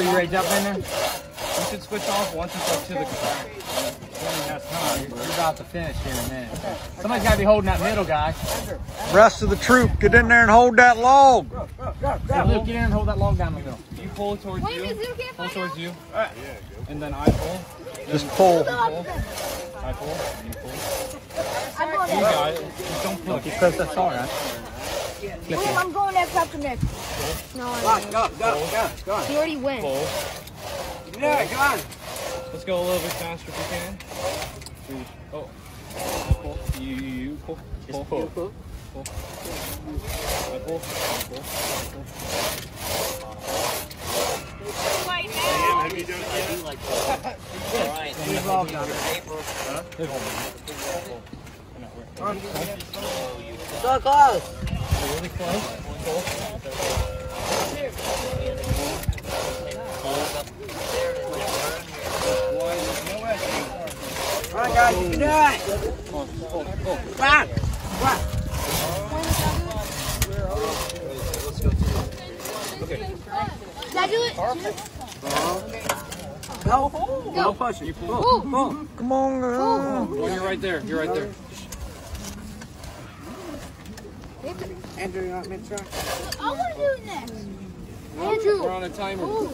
in there? You should switch off once it's up to the when he has time. You're about to finish here in a minute. Somebody's got to be holding that middle, guy. Rest of the troop, get in there and hold that log. Hey, Luke, get in and hold that log down the middle. You pull it towards Wait, you. Miss Lou can't Pull find towards out. you. And then I pull. Just pull. Pull. I pull. You pull. I'm going You next. got it. Just don't push. Keep close to that saw, right? Wait, I'm going next after next. No, I Go, go, go, go. He already went. Pull. Yeah, come on. Let's go a little bit faster if we can. Three. Oh. I pull. You, you, you pull. Pull. Pull. Pull. I pull. I pull. I pull. Leave the log down there. So close. Really close. Come on, guys, you can do it. Come on. Come on. Did I do it? Go. Go push it. Pull. Pull. Come on, girl. Oh, you're right there. You're right there. Andrew, you want me to try? I want to do it next. Andrew. We're on a timer. Ooh.